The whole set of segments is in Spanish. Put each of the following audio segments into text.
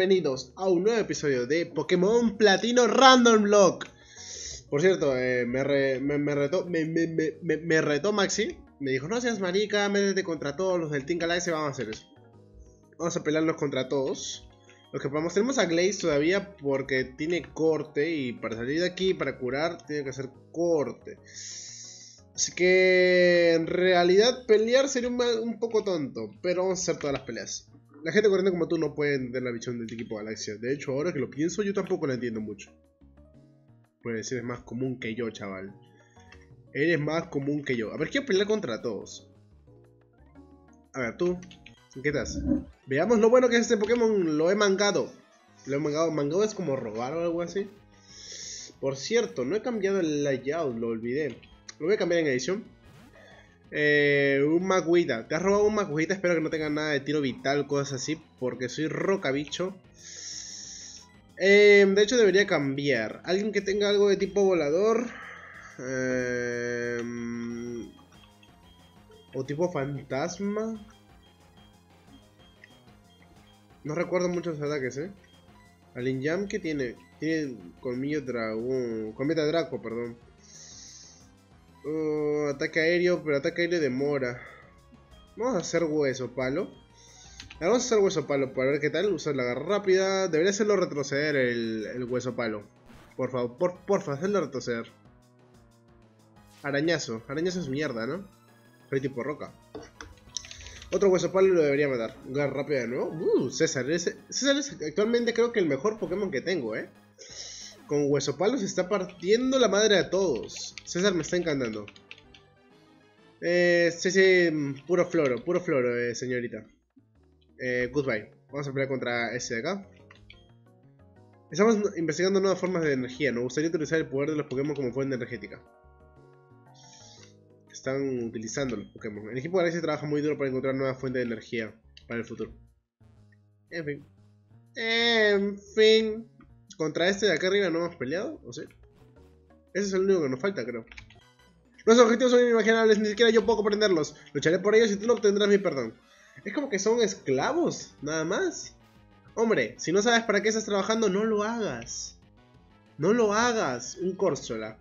bienvenidos a un nuevo episodio de Pokémon Platino Random Block. Por cierto, eh, me, retó, me, retó Maxi, me dijo, no seas marica, métete contra todos los del Team Galaxy, vamos a hacer eso. Vamos a pelearnos contra todos. Lo que podemos, tenemos a Glaze todavía porque tiene corte y para salir de aquí, para curar, tiene que hacer corte. Así que en realidad pelear sería un poco tonto, pero vamos a hacer todas las peleas. La gente corriendo como tú no puede entender la visión del equipo Galaxia. De hecho, ahora que lo pienso, yo tampoco la entiendo mucho. Pues eres más común que yo, chaval. Eres más común que yo. A ver, quiero pelear contra todos. A ver, tú. ¿Qué estás? Veamos lo bueno que es este Pokémon. Lo he mangado. Lo he mangado. Mangado es como robar o algo así. Por cierto, no he cambiado el layout, lo olvidé. Lo voy a cambiar en edición. Eh, un Maguita. Te has robado un Maguita. Espero que no tenga nada de tiro vital, cosas así. Porque soy rocabicho. Eh, de hecho, debería cambiar. Alguien que tenga algo de tipo volador. Eh, o tipo fantasma. No recuerdo muchos ataques, eh. Al que tiene. Tiene colmillo dragón. Colmeta Draco, perdón. Uh, ataque aéreo, pero ataque aéreo demora. Vamos a hacer hueso palo. Vamos a hacer hueso palo para ver qué tal. Usar la garra rápida. Debería hacerlo retroceder el, hueso palo. Por favor, por, porfa, hacerlo retroceder. Arañazo. Arañazo es mierda, ¿no? Soy tipo roca. Otro hueso palo lo debería matar. Garra rápida de nuevo. Uh, César. César es actualmente creo que el mejor Pokémon que tengo, ¿eh? Con Hueso Palo se está partiendo la madre a todos. César me está encantando. Eh, sí, sí, puro floro, puro floro, eh, señorita. Eh, goodbye. Vamos a pelear contra ese de acá. Estamos investigando nuevas formas de energía. Nos gustaría utilizar el poder de los Pokémon como fuente energética. Están utilizando los Pokémon. El equipo de Galaxy trabaja muy duro para encontrar nuevas fuentes de energía para el futuro. En fin. En fin. Contra este de acá arriba no hemos peleado, ¿o sí? Ese es el único que nos falta, creo. Nuestros objetivos son inimaginables, ni siquiera yo puedo comprenderlos. Lucharé por ellos y tú no obtendrás mi perdón. Es como que son esclavos, nada más. Hombre, si no sabes para qué estás trabajando, no lo hagas. No lo hagas, un Corsola.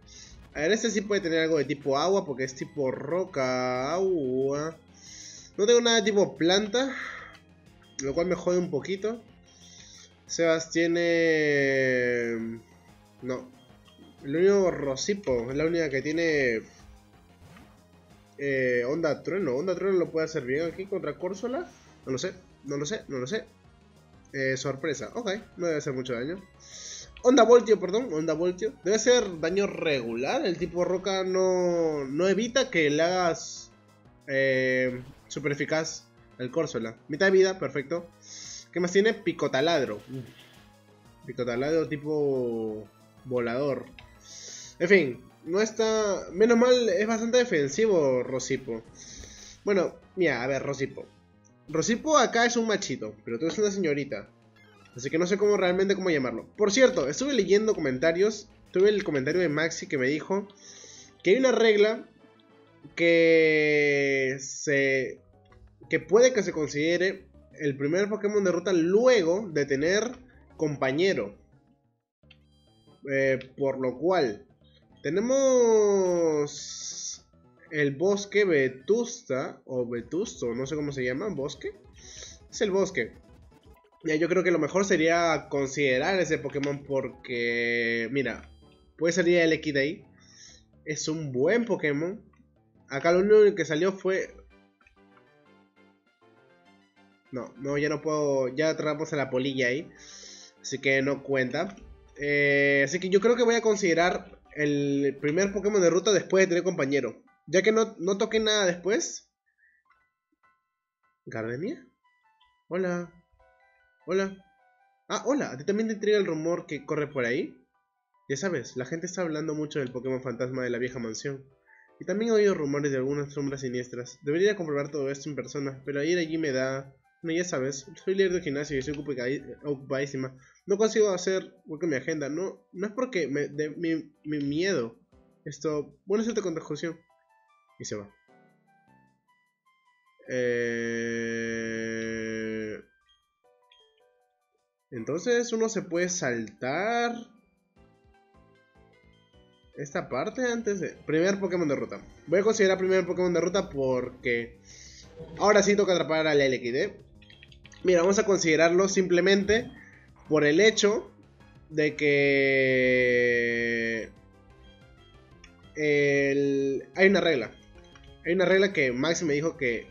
A ver, este sí puede tener algo de tipo agua, porque es tipo roca, agua. No tengo nada de tipo planta, lo cual me jode un poquito. Sebas tiene... No. El único Rosipo es la única que tiene... Eh, onda Trueno. Onda Trueno lo puede hacer bien aquí contra Córsola. No lo sé, no lo sé, no lo sé. Eh, sorpresa. Ok, no debe hacer mucho daño. Onda Voltio, perdón, Onda Voltio. Debe ser daño regular. El tipo roca no, no evita que le hagas eh, super eficaz el Córsola. Mitad de vida, perfecto. ¿Qué más tiene? Picotaladro. Picotaladro tipo volador. En fin, no está... Menos mal, es bastante defensivo Rosipo. Bueno, mira, a ver, Rosipo. Rosipo acá es un machito, pero tú eres una señorita. Así que no sé cómo realmente cómo llamarlo. Por cierto, estuve leyendo comentarios. Tuve el comentario de Maxi que me dijo que hay una regla que se... que puede que se considere el primer Pokémon de ruta luego de tener compañero. Eh, por lo cual, tenemos el bosque Vetusta, o Vetusto, no sé cómo se llama, bosque. Es el bosque. Ya, yo creo que lo mejor sería considerar ese Pokémon porque, mira, puede salir el ahí. Es un buen Pokémon. Acá lo único que salió fue no, no, ya no puedo. Ya atrapamos a la polilla ahí. Así que no cuenta. Eh, así que yo creo que voy a considerar el primer Pokémon de ruta después de tener compañero. Ya que no, no toqué nada después. ¿Gardenia? Hola. Hola. Ah, hola. ¿A ti también te intriga el rumor que corre por ahí? Ya sabes, la gente está hablando mucho del Pokémon fantasma de la vieja mansión. Y también he oído rumores de algunas sombras siniestras. Debería comprobar todo esto en persona, pero ir allí me da no, ya sabes, soy líder de gimnasio y estoy ocupadísima. No consigo hacer porque mi agenda. No, no es porque me, de, mi, mi, miedo. Esto. Bueno, suerte con contagiación. Y se va. Eh... Entonces uno se puede saltar esta parte antes de... Primer Pokémon de ruta. Voy a considerar primer Pokémon de ruta porque... Ahora sí toca atrapar al ¿eh? Mira, vamos a considerarlo simplemente por el hecho de que... Hay una regla. Hay una regla que Max me dijo que...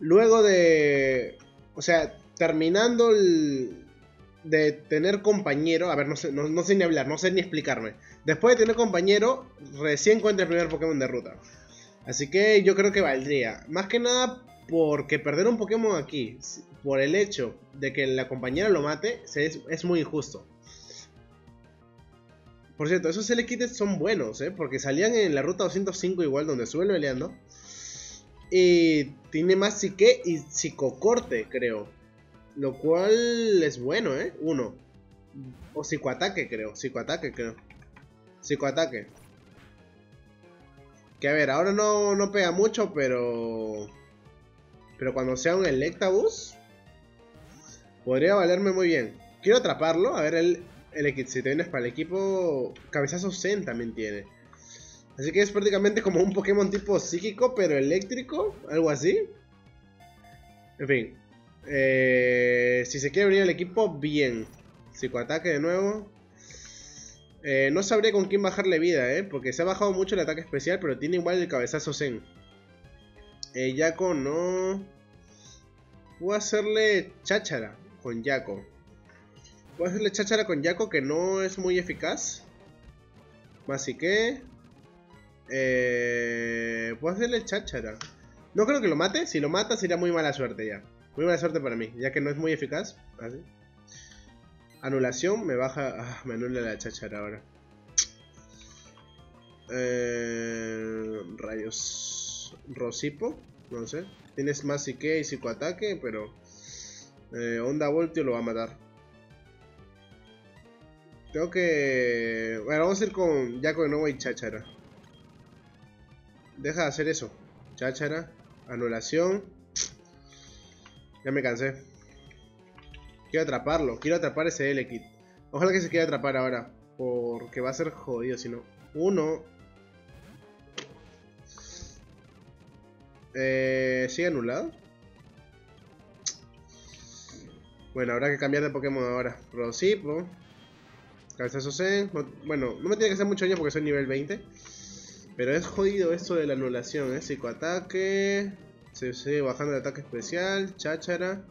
Luego de... O sea, terminando el, de tener compañero, a ver, no sé, no, sé ni hablar, no sé ni explicarme. Después de tener compañero, recién encuentra el primer Pokémon de ruta. Así que yo creo que valdría. Más que nada porque perder un Pokémon aquí, por el hecho de que la compañera lo mate, es, muy injusto. Por cierto, esos Elekits son buenos, ¿eh? Porque salían en la ruta 205 igual, donde suben peleando. Y tiene más psique y psicocorte, creo. Lo cual es bueno, ¿eh? Uno. O psicoataque, creo. Psicoataque, creo. Psicoataque. Que a ver, ahora no, no pega mucho, pero... Pero cuando sea un Electabuzz... Podría valerme muy bien. Quiero atraparlo. A ver, el, el si tienes para el equipo... Cabezazo Zen también tiene. Así que es prácticamente como un Pokémon tipo psíquico, pero eléctrico. Algo así. En fin. Eh, si se quiere venir al equipo, bien. Psicoataque de nuevo. Eh, no sabría con quién bajarle vida, ¿eh? Porque se ha bajado mucho el ataque especial, pero tiene igual el cabezazo Zen. Eh, no... Puedo hacerle cháchara con Yako. Puedo hacerle cháchara con Yako que no es muy eficaz. Así que... Eh, puedo hacerle cháchara. No creo que lo mate. Si lo mata sería muy mala suerte ya. Muy buena suerte para mí, ya que no es muy eficaz. Así. Anulación, me baja... Ah, me anula la chachara ahora. Eh, rayos... Rosipo, no sé. Tienes más psique y psicoataque, pero... Eh, onda Voltio lo va a matar. Tengo que... Bueno, vamos a ir con Yaco de nuevo y Chachara. Deja de hacer eso. Chachara. Anulación. Ya me cansé. Quiero atraparlo. Quiero atrapar ese L-Kit. Ojalá que se quiera atrapar ahora. Porque va a ser jodido si no. Uno. Eh, ¿Sigue anulado? Bueno, habrá que cambiar de Pokémon ahora. Rosipo. Cabezazo Zen. bueno, no me tiene que hacer mucho daño porque soy nivel 20. Pero es jodido esto de la anulación, ¿eh? Psicoataque. Se sigue bajando el ataque especial. Cháchara.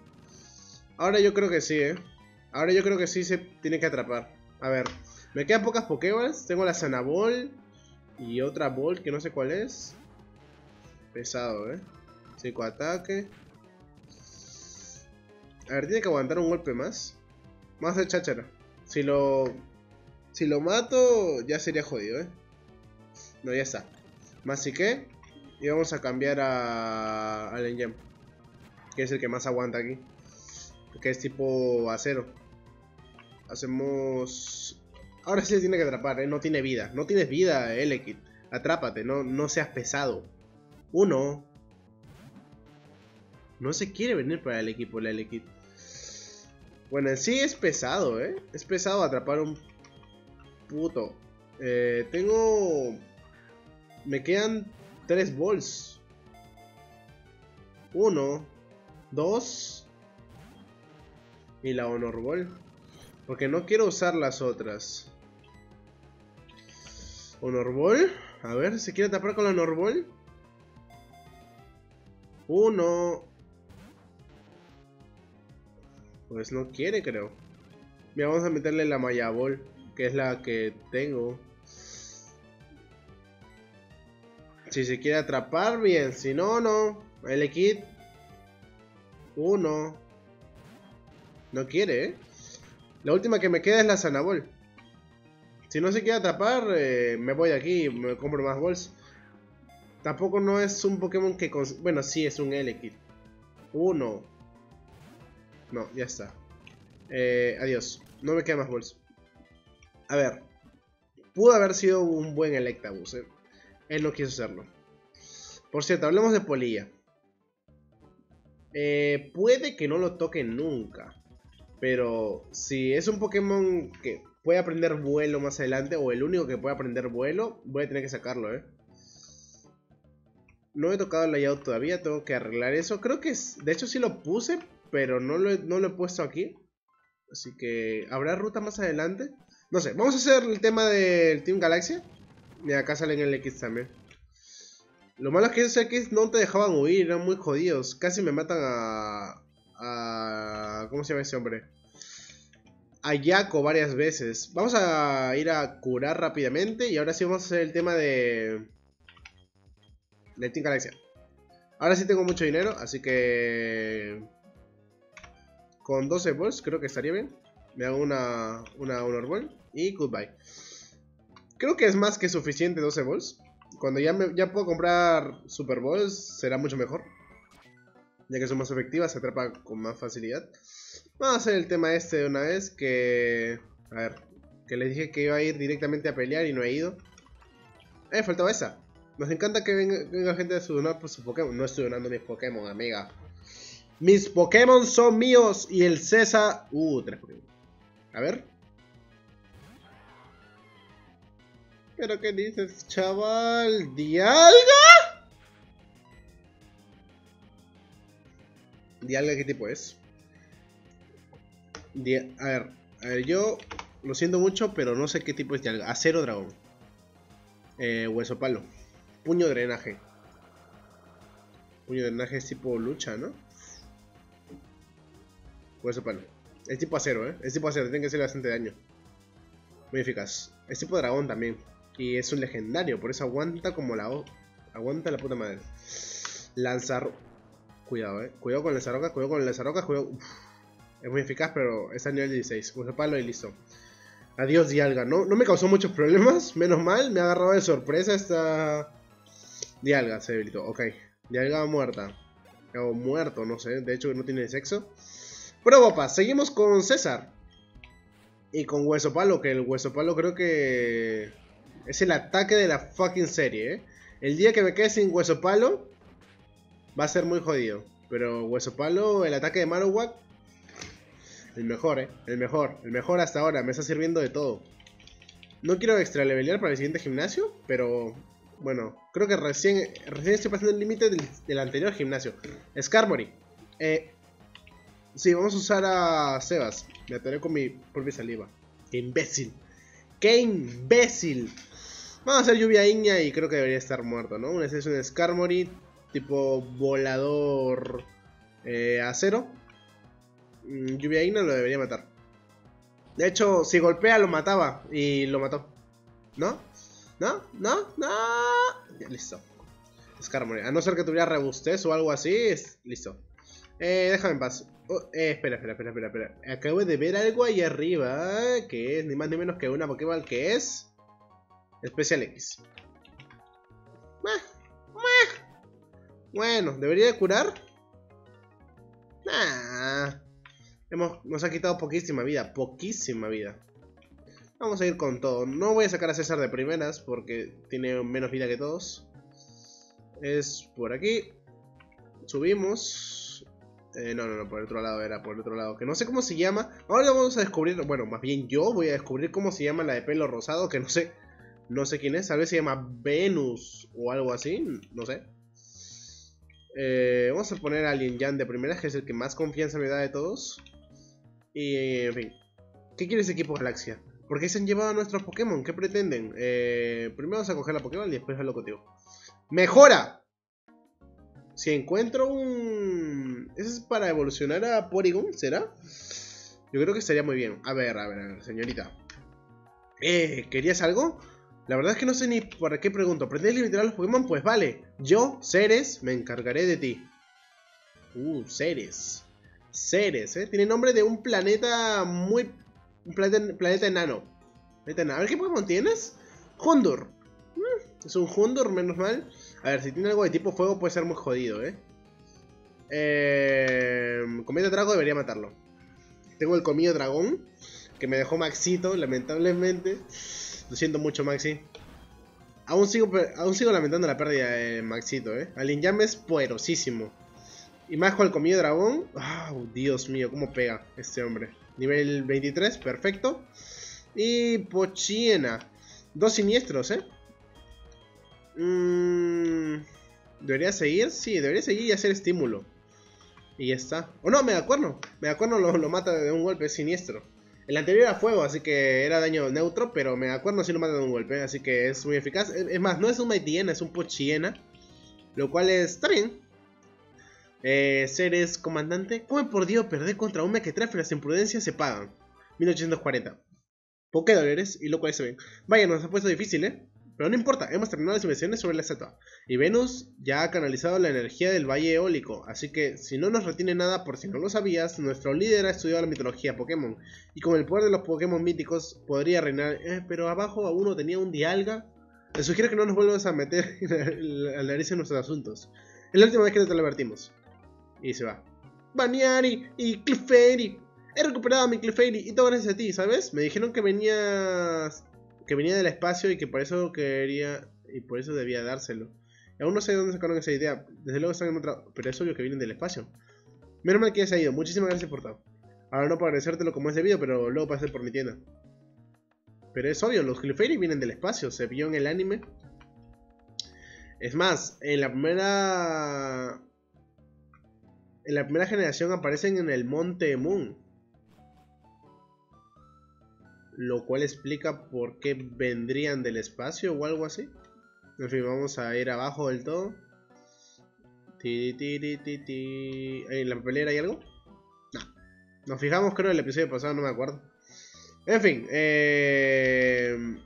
Ahora yo creo que sí, ¿eh? Ahora yo creo que sí se tiene que atrapar. A ver. Me quedan pocas Pokéballs. Tengo la Sanaball. Y otra Ball que no sé cuál es. Pesado, ¿eh? Psicoataque. A ver, tiene que aguantar un golpe más. A hacer cháchara. Si lo... Si lo mato, ya sería jodido, ¿eh? No, ya está. Más sí que... Y vamos a cambiar a, al Engine. Que es el que más aguanta aquí. Que es tipo acero. Hacemos... Ahora sí se tiene que atrapar, ¿eh? No tiene vida. No tienes vida, Elekid. Atrápate, no, no seas pesado. Uno. No se quiere venir para el equipo, el Elekid. Bueno, en sí es pesado, ¿eh? Es pesado atrapar un puto. Eh, tengo... Me quedan Tres balls. Uno. Dos. Y la honor ball. Porque no quiero usar las otras. Honor ball. A ver, ¿se quiere tapar con la honor ball? Uno. Pues no quiere, creo. Mira, vamos a meterle la Maya Ball, que es la que tengo. Si se quiere atrapar, bien. Si no, no. El kit. Uno. No quiere, ¿eh? La última que me queda es la Sanabol. Si no se quiere atrapar, eh, me voy de aquí y me compro más bols. Tampoco no es un Pokémon que... Bueno, sí es un Elekid. Uno. No, ya está. Eh, adiós. No me queda más bols. A ver. Pudo haber sido un buen Electabuzz, ¿eh? Él no quiso hacerlo. Por cierto, hablemos de Polilla. Eh, puede que no lo toque nunca. Pero si es un Pokémon que puede aprender vuelo más adelante, o el único que puede aprender vuelo, voy a tener que sacarlo, ¿eh? No he tocado el layout todavía, tengo que arreglar eso. Creo que es, de hecho sí lo puse, pero no lo, he, no lo he puesto aquí. Así que, ¿habrá ruta más adelante? No sé, vamos a hacer el tema del Team Galaxia. Y acá salen el X también. Lo malo es que esos X no te dejaban huir, eran muy jodidos. Casi me matan a... a ¿Cómo se llama ese hombre? A Yako varias veces. Vamos a ir a curar rápidamente. Y ahora sí vamos a hacer el tema de... Del Team Galaxia. Ahora sí tengo mucho dinero, así que... Con 12 balls creo que estaría bien. Me hago una, una Honor Ball y goodbye. Creo que es más que suficiente 12 balls. Cuando ya, me, ya puedo comprar Super Balls será mucho mejor. Ya que son más efectivas, se atrapa con más facilidad. Vamos a hacer el tema este de una vez que... A ver, que les dije que iba a ir directamente a pelear y no he ido. Eh, faltaba esa. Nos encanta que venga, gente a donar por su Pokémon. No estoy donando mis Pokémon, amiga. Mis Pokémon son míos y el César... Uh, tres Pokémon. A ver. ¿Pero qué dices, chaval? ¿Dialga? ¿Dialga qué tipo es? a ver, a ver, yo lo siento mucho, pero no sé qué tipo es Dialga. Acero dragón. Eh, hueso palo. Puño drenaje. Puño drenaje es tipo lucha, ¿no? Hueso palo. Es tipo acero, ¿eh? Es tipo acero, tiene que ser bastante daño. Muy eficaz. Es tipo dragón también. Y es un legendario, por eso aguanta como la... Aguanta la puta madre. Lanzar... Cuidado, eh. Cuidado con lanzarrocas, cuidado con lanzarrocas, cuidado... Es muy eficaz, pero está a nivel 16. Usa palo y listo. Adiós, Dialga. No, no me causó muchos problemas, menos mal. Me ha agarrado de sorpresa esta... Dialga se debilitó, ok. Dialga muerta. O muerto, no sé. De hecho, no tiene sexo. Pero, guapa, seguimos con César. Y con Hueso Palo, que el Hueso Palo creo que es el ataque de la fucking serie, ¿eh? El día que me quede sin hueso palo, va a ser muy jodido. Pero hueso palo, el ataque de Marowak, el mejor, ¿eh? El mejor, el mejor hasta ahora, me está sirviendo de todo. No quiero extra levelear para el siguiente gimnasio, pero bueno, creo que recién, recién estoy pasando el límite del, anterior gimnasio. Skarmory. Eh, sí, vamos a usar a Sebas. Me atoré con mi propia saliva. ¡Qué imbécil! ¡Qué imbécil! Vamos a hacer lluvia iña y creo que debería estar muerto, ¿no? Una es un Skarmory tipo volador eh, acero. Mm, lluvia iña lo debería matar. De hecho, si golpea lo mataba y lo mató. ¿No? ¿No? ¿No? ¿No? Ya, listo. A no ser que tuviera rebustes o algo así, listo. Eh, déjame en paz. Oh, eh, espera, espera, espera, espera, espera. Acabo de ver algo ahí arriba. Que es ni más ni menos que una Pokéball que es... Especial X. Bueno, ¿debería de curar? Hemos, nos ha quitado poquísima vida, poquísima vida. Vamos a ir con todo. No voy a sacar a César de primeras porque tiene menos vida que todos. Es por aquí. Subimos. Eh, no, no, no, por el otro lado era, por el otro lado. Que no sé cómo se llama. Ahora vamos a descubrir, bueno, más bien yo voy a descubrir cómo se llama la de pelo rosado, que no sé. No sé quién es, tal vez se llama Venus o algo así, no sé. Eh, vamos a poner a Lin Yan de primera, que es el que más confianza me da de todos. Y, en fin. ¿Qué quiere ese equipo Galaxia? ¿Por qué se han llevado a nuestros Pokémon? ¿Qué pretenden? Eh, primero vamos a coger la Pokémon y después lo contigo. ¡Mejora! Si encuentro un... ¿Eso es para evolucionar a Porygon? ¿Será? Yo creo que estaría muy bien. A ver, a ver, a ver, señorita. Eh, ¿querías algo? La verdad es que no sé ni para qué pregunto. ¿Pretendes limitar a los Pokémon? Pues vale. Yo, Ceres, me encargaré de ti. Uh, Ceres. Ceres, ¿eh? Tiene nombre de un planeta muy... Un planeta, enano. A ver, ¿qué Pokémon tienes? Hondur. Mm, es un Hondur, menos mal. A ver, si tiene algo de tipo fuego puede ser muy jodido, ¿eh? Eh... Cometa Drago debería matarlo. Tengo el comido dragón. Que me dejó Maxito, lamentablemente. Lo siento mucho, Maxi. Aún sigo, aún sigo lamentando la pérdida de Maxito, eh. Alinyame es poderosísimo. Y más con el comido dragón. Oh, Dios mío, cómo pega este hombre. Nivel 23, perfecto. Y Pochiena. Dos siniestros, ¿eh? Mm, ¿Debería seguir? Sí, debería seguir y hacer estímulo. Y ya está. O no, me acuerdo. Me acuerdo lo, lo mata de un golpe siniestro. El anterior era fuego, así que era daño neutro, pero me acuerdo si lo mata de un golpe, así que es muy eficaz. Es más, no es un Mighty es un Pochiena. Lo cual es... Está bien. Eh, seres comandante. ¿Cómo he podido perder contra un mequetrefe? Las imprudencias se pagan. 1840. Poké dólares y lo cual se ven. Vaya, nos ha puesto difícil, ¿eh? Pero no importa, hemos terminado las investigaciones sobre la estatua. Y Venus ya ha canalizado la energía del valle eólico. Así que, si no nos retiene nada, por si no lo sabías, nuestro líder ha estudiado la mitología Pokémon. Y con el poder de los Pokémon míticos podría reinar. Eh, pero abajo a uno tenía un dialga. Le sugiero que no nos vuelvas a meter al nariz en nuestros asuntos. Es la última vez que te lo advertimos. Y se va. Baniari y Clefairy. He recuperado a mi Clefairy y todo gracias a ti, ¿sabes? Me dijeron que venías que venía del espacio y que por eso quería y por eso debía dárselo. Y aún no sé de dónde sacaron esa idea. Desde luego están en otra, pero es obvio que vienen del espacio. Menos mal que ya se ha ido. Muchísimas gracias por todo. Ahora no puedo agradecértelo como es debido, pero luego pasé por mi tienda. Pero es obvio, los Clefairy vienen del espacio, se vio en el anime. Es más, en la primera... En la primera generación aparecen en el Monte Moon lo cual explica por qué vendrían del espacio o algo así. En fin, vamos a ir abajo del todo. ¿En la papelera hay algo? No. Nos fijamos creo en el episodio pasado, no me acuerdo. En fin, eh...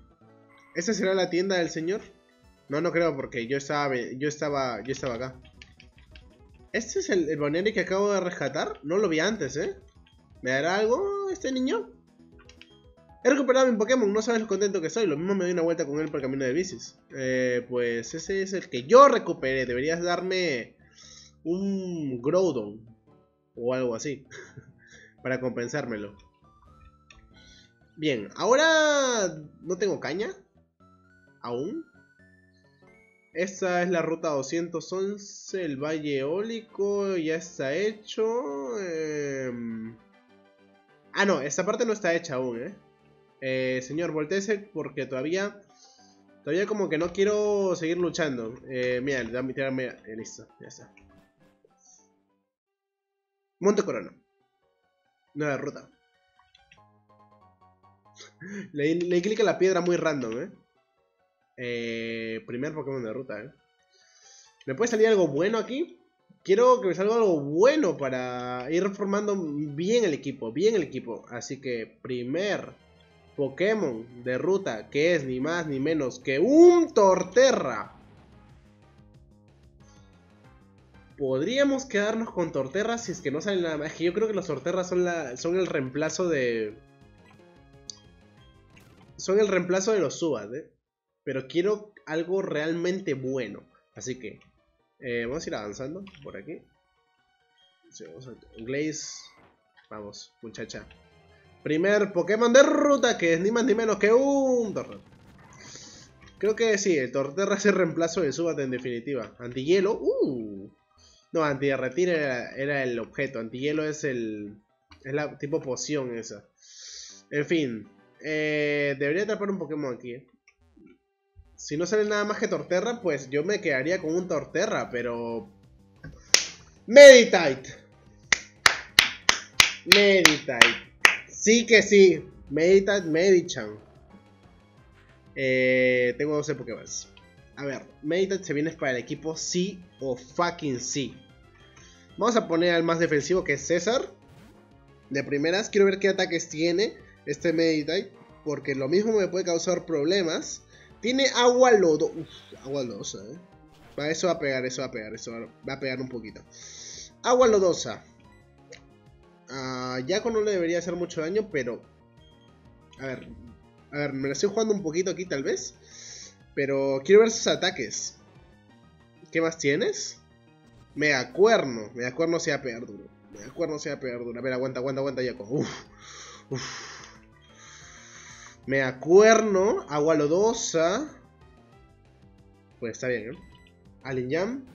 ¿Esta será la tienda del señor? No, no creo porque yo estaba, yo estaba, yo estaba acá. ¿Este es el, el que acabo de rescatar? No lo vi antes, ¿eh? ¿Me dará algo este niño? He recuperado mi Pokémon, no sabes lo contento que soy. Lo mismo me doy una vuelta con él por el camino de bicis. Eh, pues ese es el que yo recuperé. Deberías darme un Groudon o algo así para compensármelo. Bien, ahora no tengo caña. Aún. Esta es la ruta 211, el Valle Eólico, ya está hecho. Em, ah, no, esta parte no está hecha aún, ¿eh? Eh, señor, volteese porque todavía... Todavía como que no quiero seguir luchando. Eh, mira, dame, tirarme... Eh, listo, ya está. Monte Corona. Nueva ruta. le, le clic la piedra muy random, ¿eh? ¿Eh? Primer Pokémon de ruta, ¿eh? ¿Me puede salir algo bueno aquí? Quiero que me salga algo bueno para ir formando bien el equipo, bien el equipo. Así que primer Pokémon de ruta que es ni más ni menos que un Torterra. Podríamos quedarnos con Torterra si es que no sale nada más. Que yo creo que los Torterras son, la, son el reemplazo de... Son el reemplazo de los Subas, ¿eh? Pero quiero algo realmente bueno. Así que eh, vamos a ir avanzando por aquí. Glaze. Vamos, muchacha. Primer Pokémon de ruta que es ni más ni menos que un Torterra. Creo que sí, el Torterra es el reemplazo de Subat en definitiva. Antihielo, uh. No, anti-derretir era, el objeto. Antihielo es el. Es la tipo poción esa. En fin. Eh, debería atrapar un Pokémon aquí. Eh. Si no sale nada más que Torterra, pues yo me quedaría con un Torterra, pero. Meditite. Meditite. Sí que sí. Medita, Medichan. Eh, tengo 12 Pokémon. A ver, Meditate se viene para el equipo sí o fucking sí. Vamos a poner al más defensivo que es César. De primeras, quiero ver qué ataques tiene este Meditate. Porque lo mismo me puede causar problemas. Tiene agua lodo. Uf, agua lodosa, eh. eso va a pegar, eso va a pegar, eso va a pegar un poquito. Agua lodosa. A Jaco no le debería hacer mucho daño, pero... A ver, a ver, me la estoy jugando un poquito aquí tal vez. Pero quiero ver sus ataques. ¿Qué más tienes? Mega cuerno. Mega cuerno se va a pegar duro. Mega cuerno se va a pegar duro. A ver, aguanta, aguanta, aguanta, Jaco. Uf, uf. Mega cuerno. Agua lodosa. Pues está bien, ¿eh? Alinyam.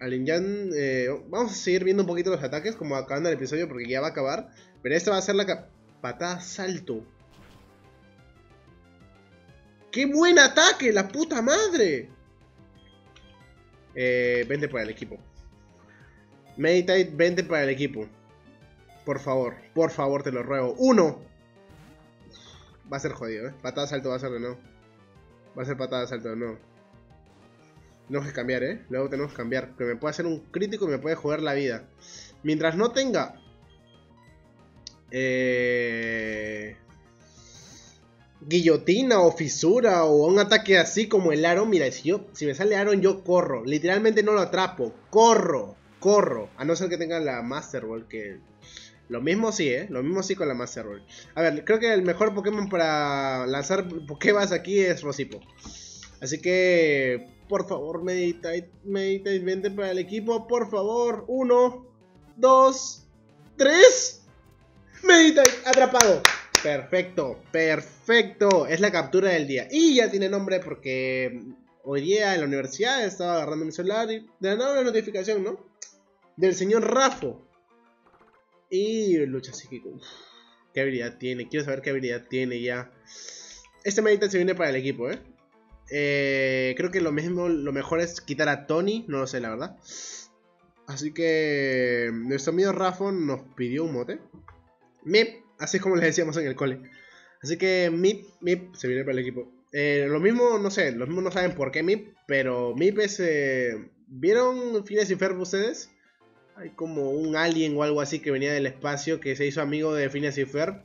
Alinjan, eh, vamos a seguir viendo un poquito los ataques como acabando el episodio porque ya va a acabar. Pero esta va a ser la... Patada salto. ¡Qué buen ataque! ¡La puta madre! Eh, vente para el equipo. Meditate, vente para el equipo. Por favor, por favor, te lo ruego. ¡Uno! Va a ser jodido, ¿eh? Patada salto va a ser de no. Va a ser patada salto de no. Tenemos que cambiar, ¿eh? Luego tenemos que cambiar. Que me puede hacer un crítico y me puede joder la vida. Mientras no tenga... Eh guillotina o fisura o un ataque así como el Aaron, mira, si, yo, si me sale Aaron yo corro, literalmente no lo atrapo, corro, corro, a no ser que tenga la Master Ball, que lo mismo sí, ¿eh? Lo mismo sí con la Master Ball. A ver, creo que el mejor Pokémon para lanzar Pokébas aquí es Rosipo. Así que, por favor, Meditate, Meditate, vente para el equipo, por favor. Uno, dos, tres. Meditate, atrapado. Perfecto, perfecto. Es la captura del día. Y ya tiene nombre porque hoy día en la universidad estaba agarrando mi celular y de la nada una notificación, ¿no? Del señor Rafo. Y lucha psíquico. ¿Qué habilidad tiene? Quiero saber qué habilidad tiene ya. Este medita se viene para el equipo, ¿eh? ¿eh? creo que lo mismo, lo mejor es quitar a Tony, no lo sé, la verdad. Así que nuestro amigo Rafo nos pidió un mote. Mip Así es como les decíamos en el cole. Así que MIP, MIP se viene para el equipo. Eh, lo mismo, no sé, los mismos no saben por qué MIP, pero MIP es... Eh, ¿Vieron Phineas y Ferb ustedes? Hay como un alien o algo así que venía del espacio que se hizo amigo de Phineas y Ferb.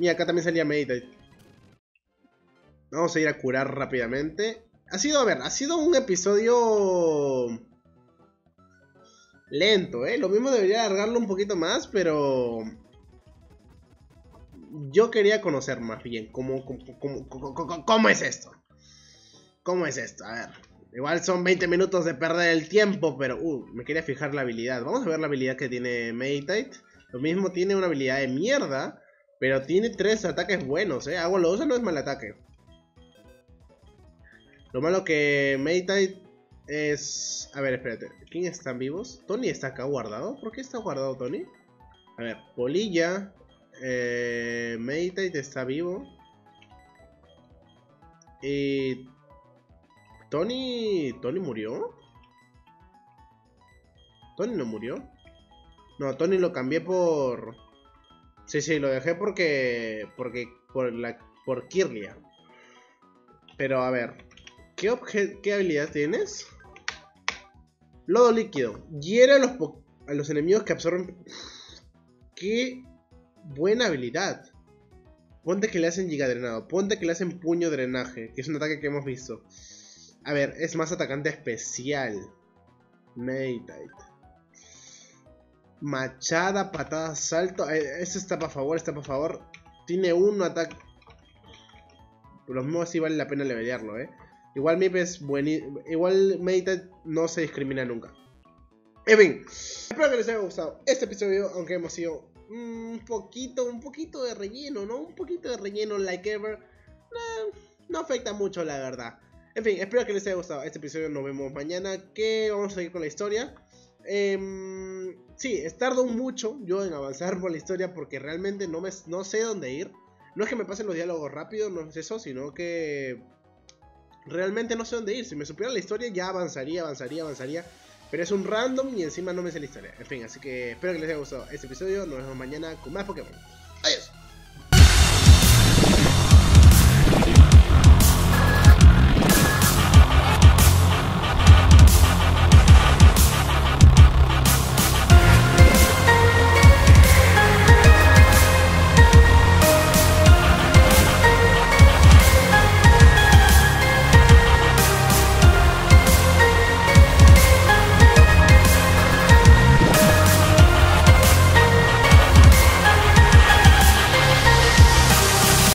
Y acá también salía Meditate. Vamos a ir a curar rápidamente. Ha sido, a ver, ha sido un episodio lento, ¿eh? Lo mismo debería alargarlo un poquito más, pero yo quería conocer más bien cómo, cómo, es esto. ¿Cómo es esto? A ver. Igual son 20 minutos de perder el tiempo, pero uh, me quería fijar la habilidad. Vamos a ver la habilidad que tiene Meditate. Lo mismo tiene una habilidad de mierda, pero tiene tres ataques buenos, ¿eh? Agua lo usa no es mal ataque. Lo malo que Meditate es... A ver, espérate. ¿Quién están vivos? ¿Tony está acá guardado? ¿Por qué está guardado Tony? A ver, Polilla, eh, Meditate está vivo. Y... Tony... ¿Tony murió? ¿Tony no murió? No, Tony lo cambié por... Sí, sí, lo dejé porque... Porque... Por la... Por Kirlia. Pero a ver... ¿Qué, ¿Qué habilidad tienes? Lodo líquido. Hiere a los, a los enemigos que absorben... ¿Qué buena habilidad. Ponte que le hacen giga drenado. Ponte que le hacen puño drenaje. Que es un ataque que hemos visto. A ver, es más atacante especial. Meditate. Machada, patada, salto. Eh, este está para favor, está para favor. Tiene uno ataque. Los mismos sí vale la pena levelearlo, eh. Igual Mip es buenísimo. Igual Meditate no se discrimina nunca. En fin, espero que les haya gustado este episodio, aunque hemos sido un poquito, un poquito de relleno, ¿no? Un poquito de relleno like ever. no afecta mucho, la verdad. En fin, espero que les haya gustado este episodio. Nos vemos mañana. Que vamos a seguir con la historia. Eh, sí, tardo mucho yo en avanzar por la historia porque realmente no, me, no sé dónde ir. No es que me pasen los diálogos rápido, no es eso, sino que realmente no sé dónde ir. Si me supiera la historia ya avanzaría, avanzaría, avanzaría. Pero es un random y encima no me sé la historia. En fin, así que espero que les haya gustado este episodio. Nos vemos mañana con más Pokémon.